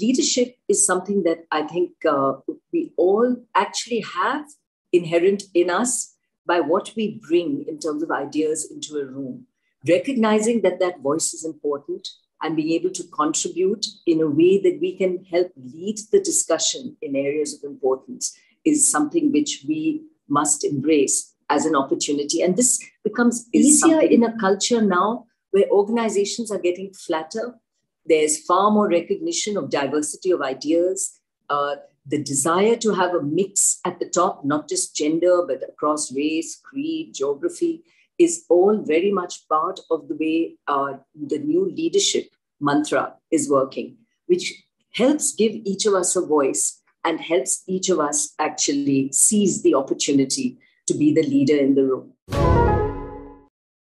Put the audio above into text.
leadership is something that I think uh, we all actually have inherent in us by what we bring in terms of ideas into a room. Recognizing that that voice is important and being able to contribute in a way that we can help lead the discussion in areas of importance is something which we must embrace as an opportunity. And this becomes easier in a culture now where organizations are getting flatter. There's far more recognition of diversity of ideas, uh, the desire to have a mix at the top, not just gender, but across race, creed, geography, is all very much part of the way uh, the new leadership mantra is working, which helps give each of us a voice and helps each of us actually seize the opportunity to be the leader in the room.